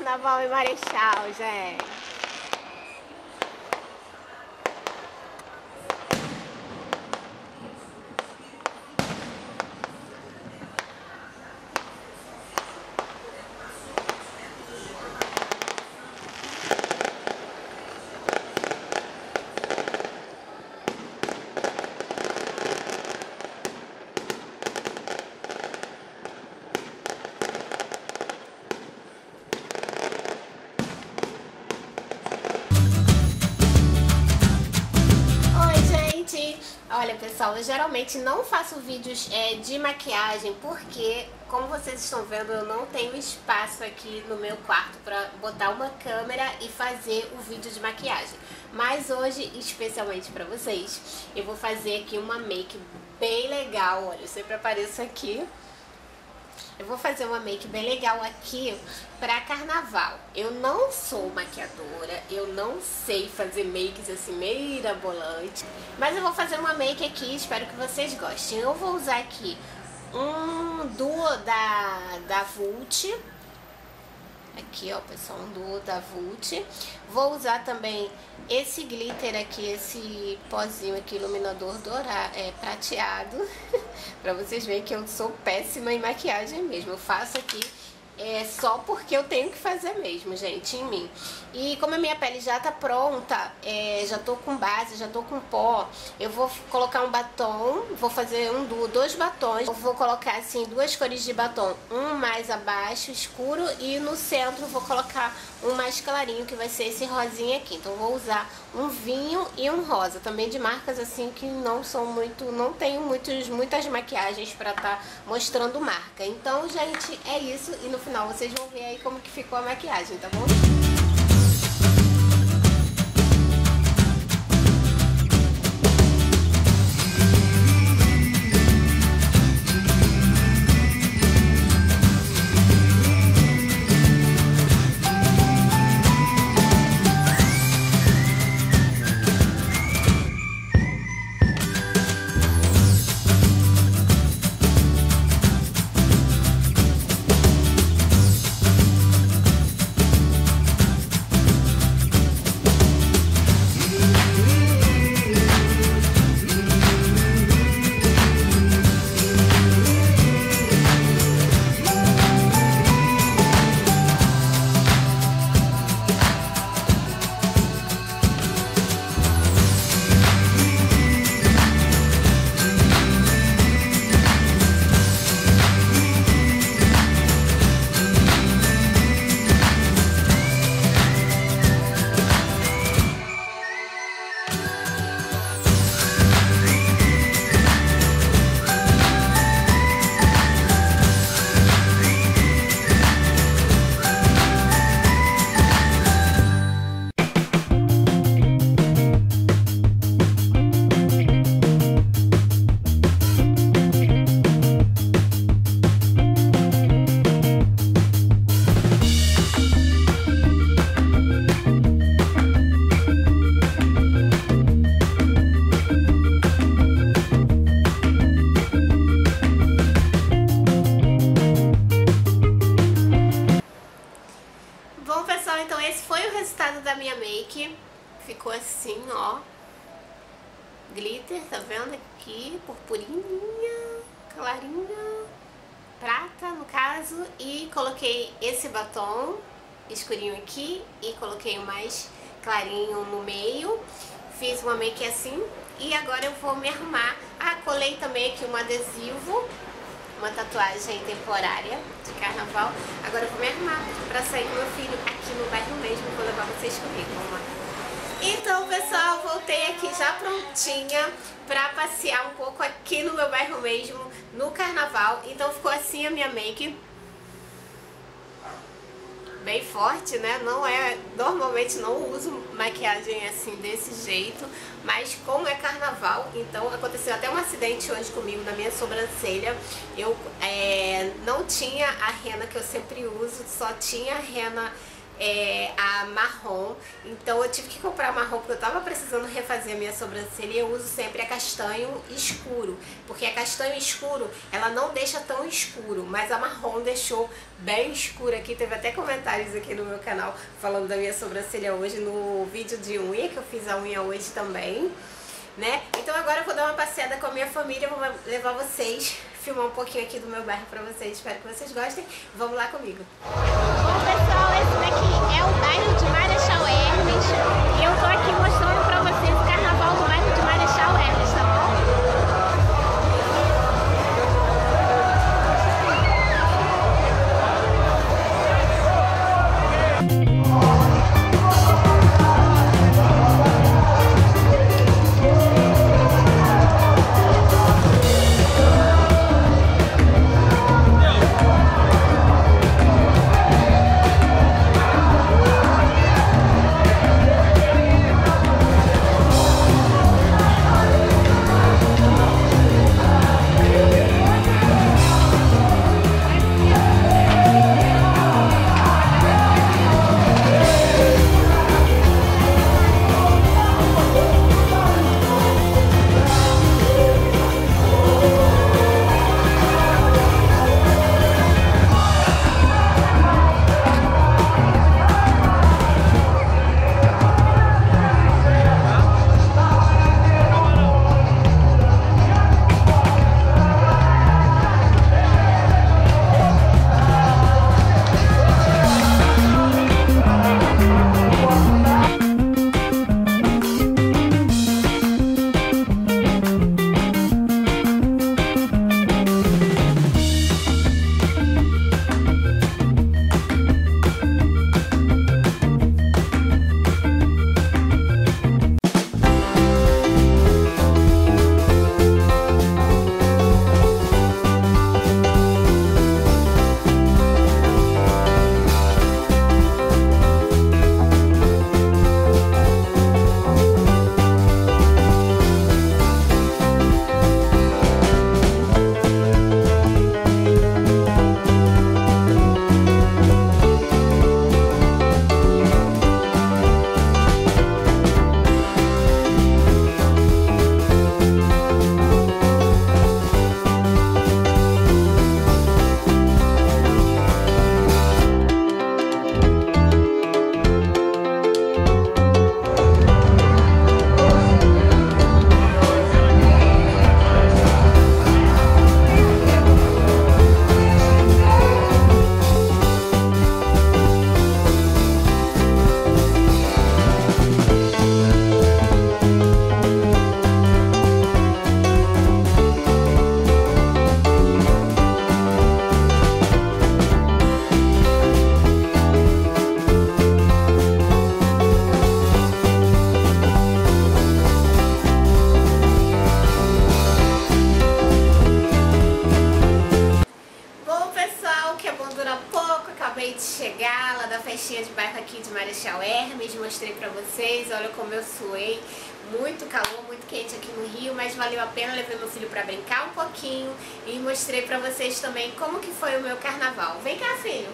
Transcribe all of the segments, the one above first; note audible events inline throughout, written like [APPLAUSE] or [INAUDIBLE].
carnaval em Marechal, gente. Pessoal, eu geralmente não faço vídeos é, de maquiagem porque, como vocês estão vendo, eu não tenho espaço aqui no meu quarto para botar uma câmera e fazer o vídeo de maquiagem. Mas hoje, especialmente para vocês, eu vou fazer aqui uma make bem legal. Olha, eu sempre apareço aqui eu vou fazer uma make bem legal aqui pra carnaval. Eu não sou maquiadora, eu não sei fazer makes assim mirabolante, mas eu vou fazer uma make aqui, espero que vocês gostem. Eu vou usar aqui um duo da, da Vult, Aqui, ó, pessoal, duo da Vult. Vou usar também esse glitter aqui, esse pozinho aqui, iluminador dourado, é, prateado. [LAUGHS] pra vocês verem que eu sou péssima em maquiagem mesmo. Eu faço aqui é só porque eu tenho que fazer mesmo, gente, em mim. E como a minha pele já tá pronta, é, já tô com base, já tô com pó, eu vou colocar um batom, vou fazer um duo, dois batons. Eu vou colocar, assim, duas cores de batom, um mais abaixo, escuro, e no centro vou colocar um mais clarinho, que vai ser esse rosinha aqui. Então vou usar um vinho e um rosa, também de marcas assim que não são muito, não tenho muitos, muitas maquiagens pra tá mostrando marca. Então, gente, é isso, e no final vocês vão ver aí como que ficou a maquiagem, tá bom? Ficou assim, ó. Glitter, tá vendo aqui? Purpurinha, clarinha, prata no caso. E coloquei esse batom escurinho aqui e coloquei o mais clarinho no meio. Fiz uma make assim e agora eu vou me arrumar. Ah, colei também aqui um adesivo uma tatuagem temporária de carnaval. Agora eu vou me arrumar pra sair com meu filho aqui no bairro mesmo. Vou levar vocês comigo, vamos lá. Então, pessoal, voltei aqui já prontinha pra passear um pouco aqui no meu bairro mesmo, no carnaval. Então ficou assim a minha make bem forte, né? Não é, normalmente não uso maquiagem assim desse jeito, mas como é carnaval, então aconteceu até um acidente hoje comigo na minha sobrancelha. Eu é, não tinha a rena que eu sempre uso, só tinha a rena é, a marrom. Então eu tive que comprar marrom porque eu tava precisando refazer a minha sobrancelha eu uso sempre a castanho escuro. Porque a castanho escuro, ela não deixa tão escuro, mas a marrom deixou bem escuro aqui. Teve até comentários aqui no meu canal falando da minha sobrancelha hoje no vídeo de unha, que eu fiz a unha hoje também. Né? Então agora eu vou dar uma passeada com a minha família, vou levar vocês filmar um pouquinho aqui do meu bairro pra vocês. Espero que vocês gostem. Vamos lá comigo. Bom, pessoal, esse daqui é o bairro de Marechal Hermes. E eu tô aqui mostrando Marechal Hermes, mostrei pra vocês, olha como eu suei, muito calor, muito quente aqui no Rio, mas valeu a pena, levei meu filho pra brincar um pouquinho e mostrei pra vocês também como que foi o meu carnaval. Vem cá, filho!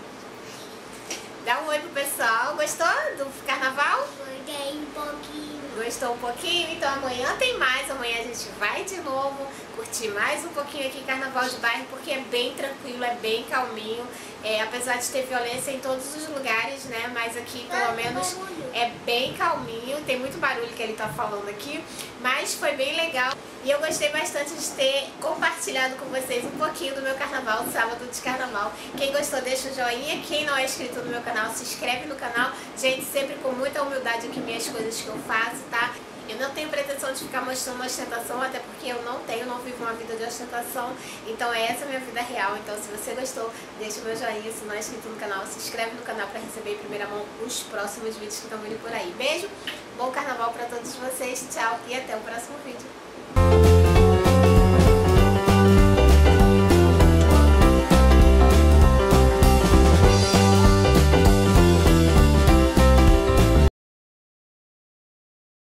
Dá um oi pro pessoal, gostou do carnaval? Gostei um pouquinho. Gostou um pouquinho? Então amanhã tem mais, amanhã a gente vai de novo curtir mais um pouquinho aqui Carnaval de Bairro, porque é bem tranquilo, é bem calminho, é, apesar de ter violência em todos os lugares, né, mas aqui pelo menos é bem calminho, tem muito barulho que ele tá falando aqui, mas foi bem legal e eu gostei bastante de ter compartilhado com vocês um pouquinho do meu carnaval, sábado de carnaval. Quem gostou deixa o joinha, quem não é inscrito no meu canal se inscreve no canal, gente, sempre com muita humildade aqui minhas coisas que eu faço, tá? Eu não tenho pretensão de ficar mostrando ostentação, até porque eu não tenho, não vivo uma vida de ostentação. Então é essa a minha vida real. Então se você gostou, deixa o meu joinha, se não é inscrito no canal, se inscreve no canal para receber em primeira mão os próximos vídeos que estão vindo por aí. Beijo, bom carnaval para todos vocês, tchau e até o próximo vídeo.